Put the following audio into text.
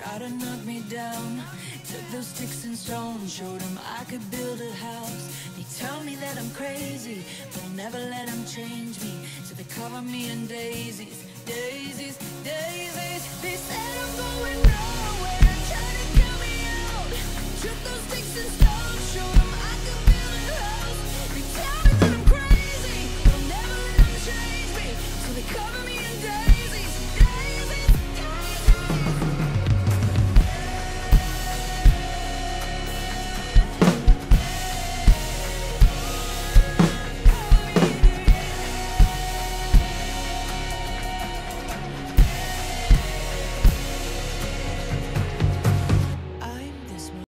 Try to knock me down. Took those sticks and stones Showed them I could build a house. They tell me that I'm crazy But I'll never let them change me. So they cover me in daisies Daisies, daisies. They said I'm going nowhere Try to get me out. Took those sticks and stones Showed them I could build a house. They tell me that I'm crazy But I'll never let them change me. So they cover me in daisies Daisies, daisies.